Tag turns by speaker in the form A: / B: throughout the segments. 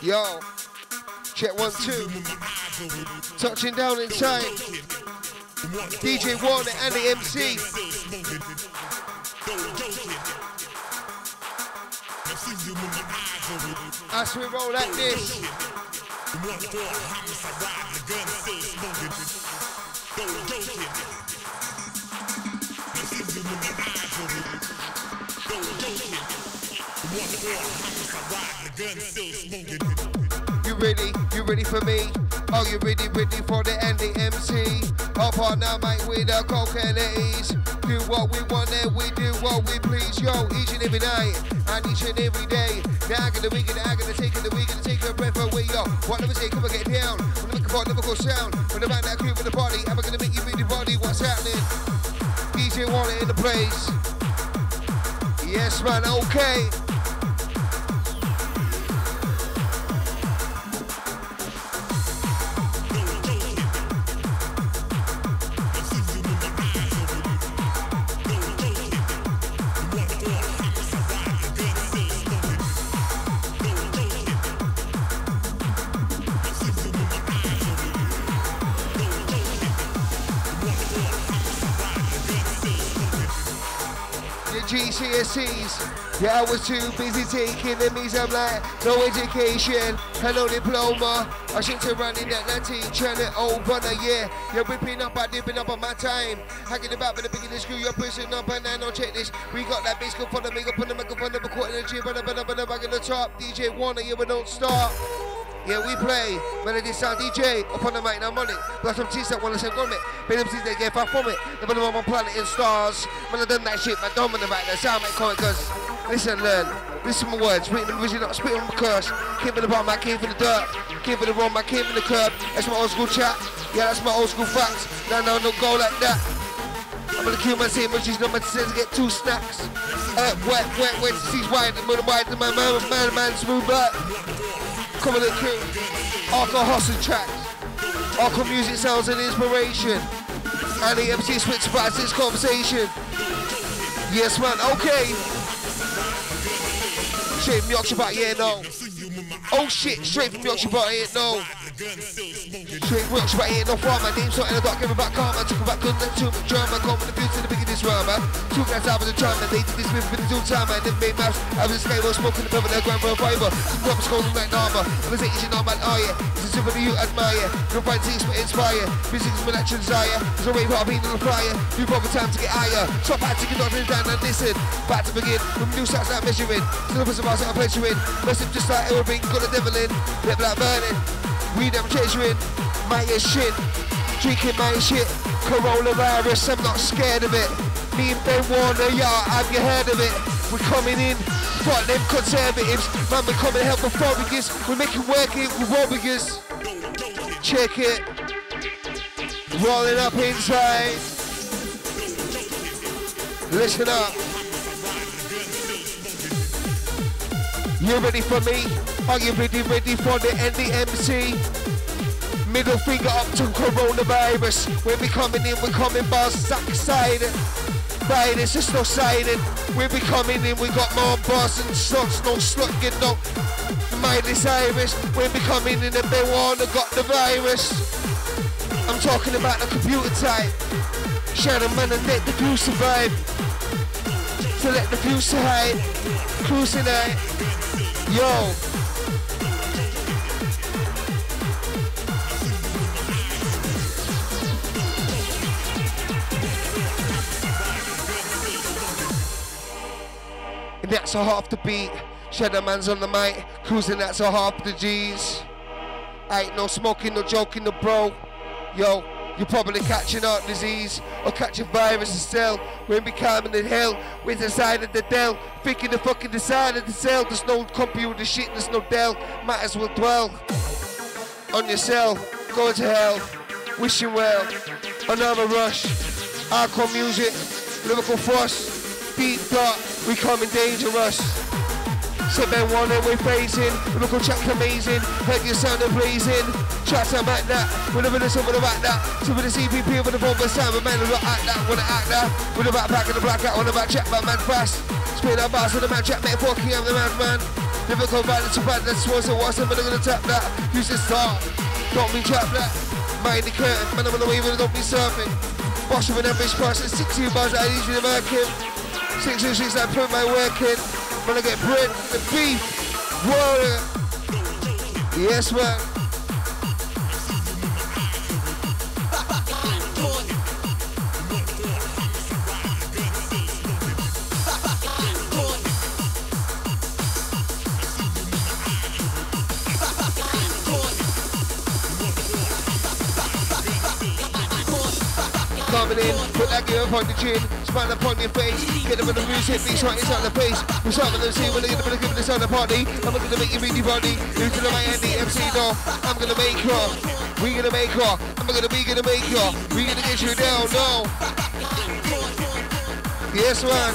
A: Yo, check one, two. Touching down inside. DJ Warner and the MC. As we roll like this. You ready? You ready for me? Are you ready? Ready for the Andy MC? Up on now, with the the ease. Do what we want and we do what we please. Yo, each and every night and each and every day. The ag of the week and of the take the week and take a breath away. Yo, what let me say? Come and get down. I'm looking for a lyrical sound. When I'm at that crew with the party, am I gonna make you move the body? What's happening? DJ Warner in the place. Yes, man, okay. GCSEs. Yeah, I was too busy taking the means I'm like, no education, hello diploma. I should to running that that teacher it over the year. You're ripping up, I'm dipping up on my time. Hacking about with the beginning screw, you're pushing up and I don't check this. We got that bass good for the makeup on the microphone, never caught in the gym, but I'm in the top. DJ Warner, yeah, we don't stop. Yeah, we play. Melody Sound DJ up on the mic, now I'm. Got some cheese that wanna say from it. Been them they get far from it. Never know on my planet in stars. Man, I done that shit, man, don't about that sound, mate, comment, cause listen, learn. Listen my words, written the vision, not spitting my curse. Came the bomb, I came for the dirt. Came for the rum, I came for the curb. That's my old school chat. Yeah, that's my old school facts. No, no, no, go like that. I'm gonna kill my same but she's not number says get two snacks. Uh, wet, wet, wet, she's white, the moon white, my man, man, man, smooth black. The king. Arco hustle tracks. Arco music sounds and inspiration. And the MC switch spots this conversation. Yes, man, okay. Straight from Yorkshire, but yeah, no. Oh shit, straight from Yorkshire, but yeah, no. Straight from Yorkshire, but yeah, no far. My name's not in the dark, give about karma. Talk about good, too much drama. With the beauty, the beginning of this man. Two guys out of the drama. They did this with the two time, man. Then made maps. I was a skateboard, smoking the pepper, their grand reviver. Drops golden like Nama. I was Asian, I'm man, oh yeah. It's a sympathy you admire. No find things but inspire. Music is my natural desire. There's a way of being on the flyer. New proper time to get higher. Stop back, taking nothing down and listen. Back to begin. From new stats that measuring. Still put some I'm pleasuring. Massive just like everything, got a devil in. Lip like burning. Weed I'm treasuring. My shit. Drinking my shit. Coronavirus, I'm not scared of it. Me and Ben Warner, yeah, have you heard of it? We're coming in. Fuck them conservatives. Man, we're coming help the phobics. We're making work it with Robigas. Check it. Rolling up inside. Listen up. You ready for me? Are you ready, ready for the Andy MC? Middle finger up to coronavirus. We coming in, we're coming bars sack side. Right, it's just no siding. We'll be coming in, we got more bars and slots, no slot, get no. Miley Cyrus, we'll be coming in and they wanna got the virus. I'm talking about the computer type. Shadow man and let the view survive. To let the view hide. Cruising night. Yo. And that's a half the beat. Shadow man's on the mic, cruising that's a half the G's. Ain't no smoking, no joking, no bro. Yo, you're probably catching heart disease or catching viruses still. When we coming in hell, with the side of the Dell. Thinking the fucking the side of the cell. There's no computer shit, there's no Dell. Might as well dwell on yourself. Go to hell. Wishing well. Another rush. Hardcore music. Lyrical force. Beat dot. We coming dangerous. Sit there one and we're facing. Lyrical check amazing. Head your sound and blazing. Shots I'm at that. With a minute, with a back that. So with the CPP with the bomber sound, but man, look at that. Wanna act that. With the backpack and the blackout on the back check, but man fast. Spin our bars with the man check, mate. Fucking I'm the madman. Lyrical violence to badness was it was I'm gonna tap that. Use this start. Don't be trap that. Mind the curtain. Man, I'm on the way, but don't be surfing. Boss with an average person. 60 bars I to work him. Six or six, I put my work in. When I get bread, the beef, water. Yes, man. coming in, put that gear upon the chin, smile upon your face, get them on the music, beats right inside the face. We're starting to see when they're gonna give this on the party. I'm gonna make you the body. Who's gonna make Andy MC no? I'm gonna make her. We gonna make her. I'm gonna be gonna make her. We gonna get you down, no. Yes, man.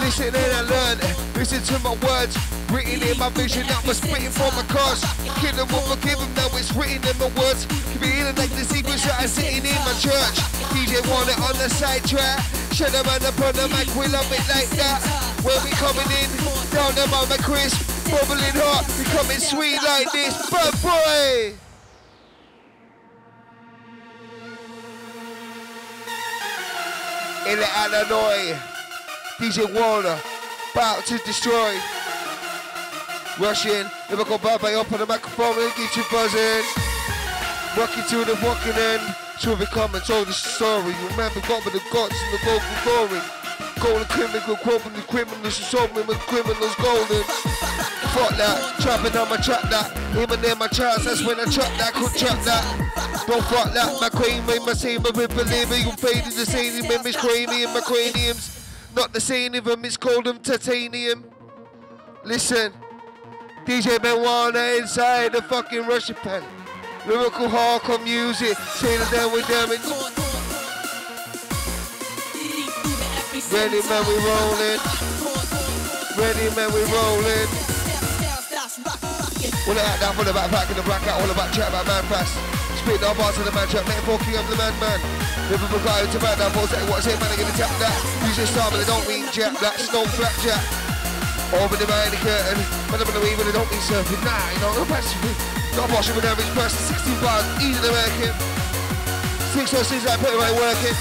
A: Listen and learn. Listen to my words. Written in my vision, that was spitting for my cause. Kill them, will forgive them, now it's written in my words. Feeling like the secret shot I'm sitting in my church. DJ want it on the side track. Shut up on the mic, we love it like that. When we coming in, down the mama crisp, bubbling hot, we coming sweet like this. But boy! In the Illinois, DJ Warner, about to destroy. Rushing, lyrical Baba up on the microphone and get you buzzing. Walking to the walking end, we come and told the story. Remember, God with the gods and the vocal glory. Golden criminal, the criminals, so me with criminals golden. Fuck that, trapping on my trap that. Even in my charts, that's when I trap that, could trap that. Don't fuck that, my queen made my same, but believer, you faded the same, image cranium, my craniums. Not the same, even it's them titanium. Listen. DJ Ben Warner inside the fucking Russian pen. Lyrical hardcore music, sailing down with them. Ready man, we rolling. Ready man, we rolling. All that down for the backpack and the black out, all about chat about man fast. Spit the bars of the man chat, metaphor king of the man man. Liverpool guy to man down, balls what's it, man, I'm gonna tap that. Use your star, but they don't mean jack, black, snow, black jack. Over the behind the curtain, but I'm gonna leave it, don't be surfing. Nah, you know, no pass me. Got wash with average person, 16 bars, easy to work it. Six or six, I put it right working.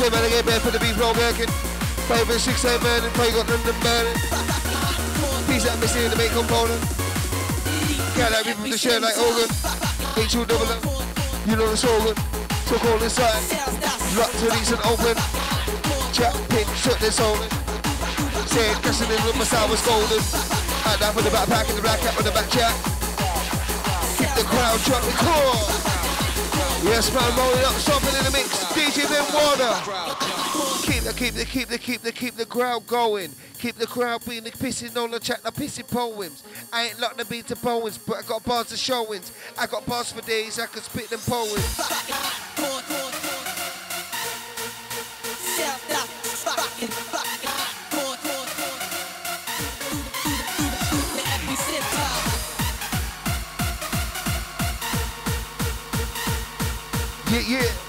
A: Say man, get bad for the beef roll working. Five and six, eight man, and pray got them burning. Piece that missing in the main component. That beef from the shirt like. Ain't you double up, you know the slogan. So call inside, drop to and open. Chat, pin, shut this open. Saying, guessing in with my sour was golden. Add that for the backpack and the black cap on the back chat. Keep the crowd jumping core. Yes, man, rolling up, stomping in the mix. DJ Ben Warner. Keep the, keep the, keep the, keep the, keep the crowd going. Keep the crowd being the pissing on the chat, the pissing poems. I ain't locked the beat to poems, but I got bars of showings. I got bars for days, I can spit them poems. Yeah,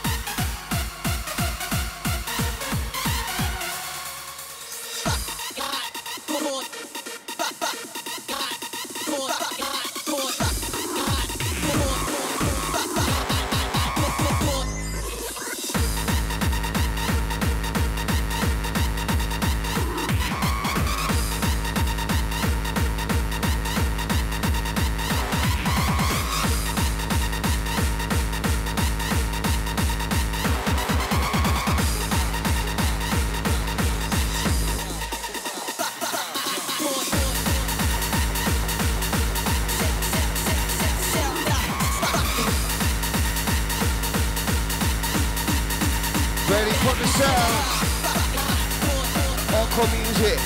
A: Ready for the sound. Encore music.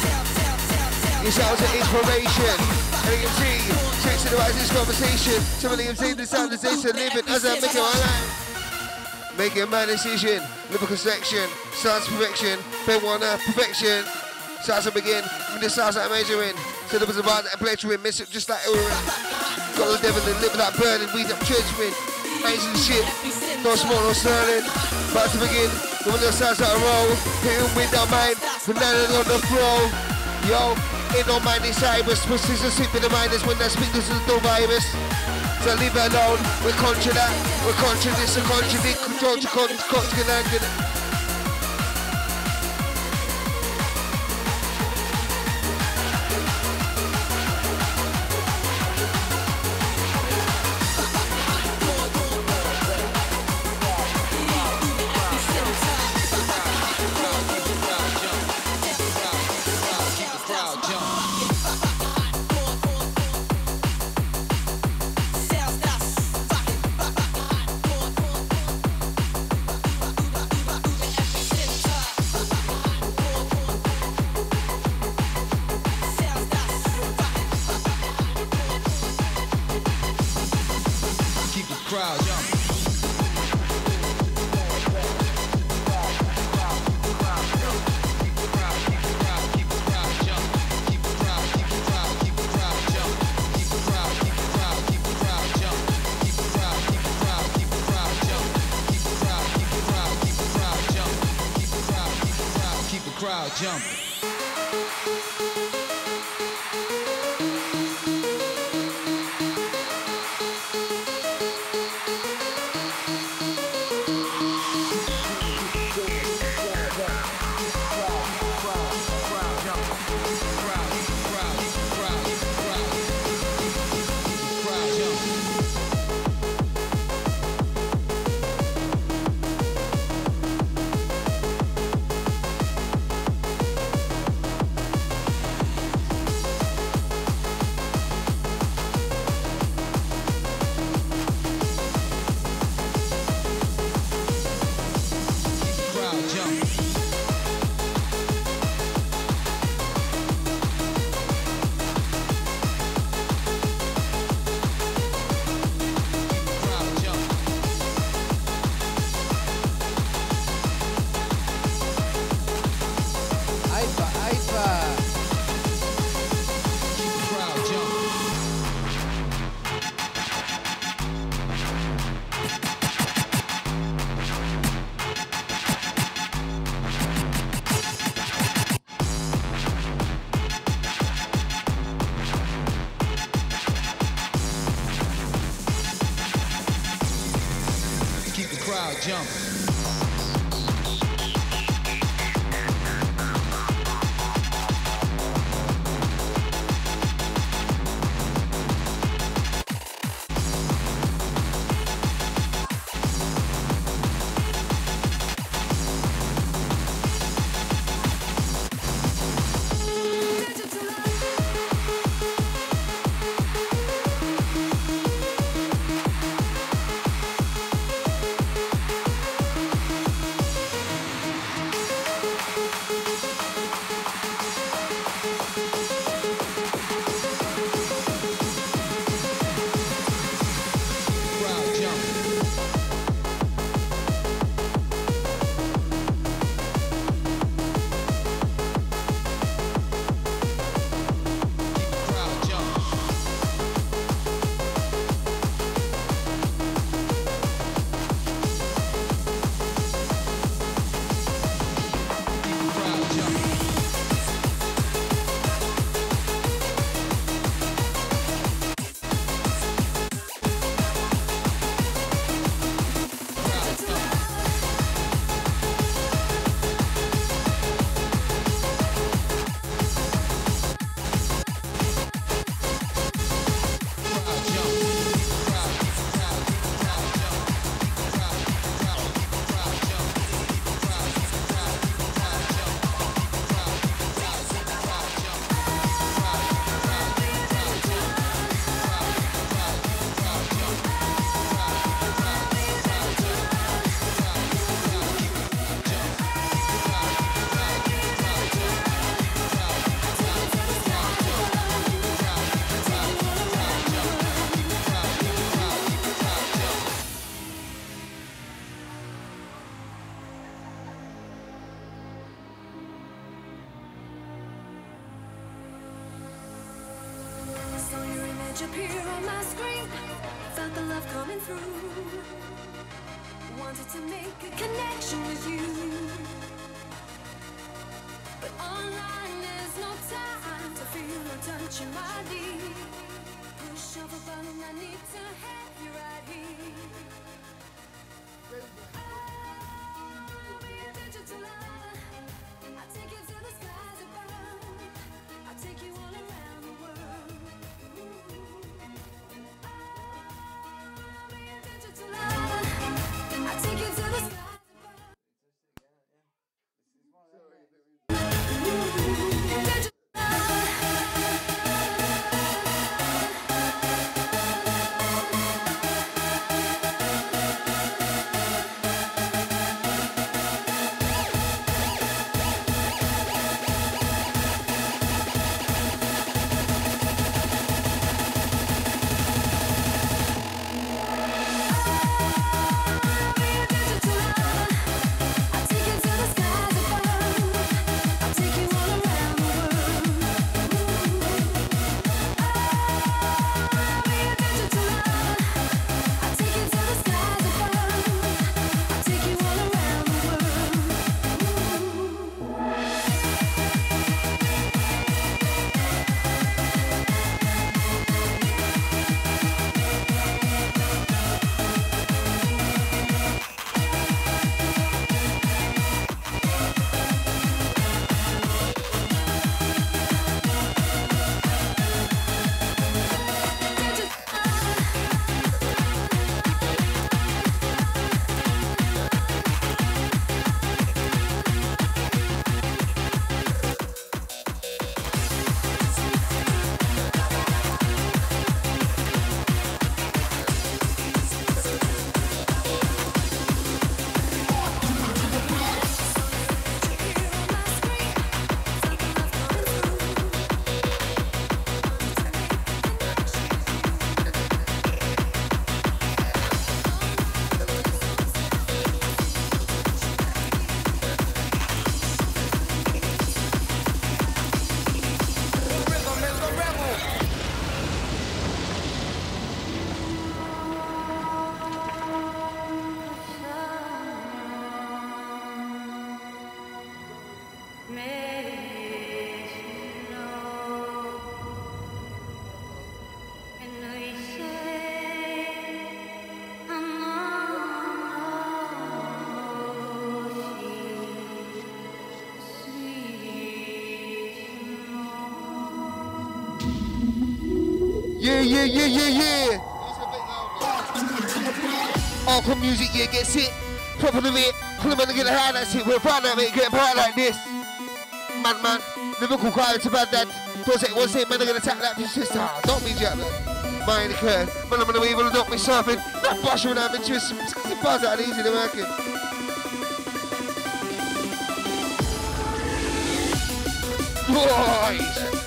A: Your sounds of inspiration. AMC, checks to the this conversation. Some of MC, the sound is this, living as I make it my life. Making my decision, lyrical section, sounds perfection, Ben Warner, perfection. Sounds to begin, with the sounds I'm measuring. So there was a bar that I played to miss it just like Urin. Got the devil and live that burning, weed up churchmen. Amazing shit, no small, no sterling. About to begin, the window sounds like a roll. Hit him with that mind, the on the floor. Yo, ain't no inside, but pussies are sick for the miners when they speak, this is no virus. So leave it alone, we're contra that, we're contra this, we're crowd. Contra this, contra, contra, contra, contra,
B: connection with you. But online there's no time. what you might need. Push off a button, I need to have you right here. I'll be a digital lover. I'll take you to the skies above. I'll take you all around
A: Yeah, yeah, yeah, yeah. Hardcore music, yeah, gets it. Proper to it. Pull them to get a hand, that's it. We'll find out, mate. Get a part like this. Man, man. Lyrical quiet to bad dad. Don't say, what's it, man? I'm gonna attack that bitch sister. Don't be man. Mind the curve. Man, I'm gonna wave on don't be surfing. Not brush when I'm into buzz out easy to working. Boys.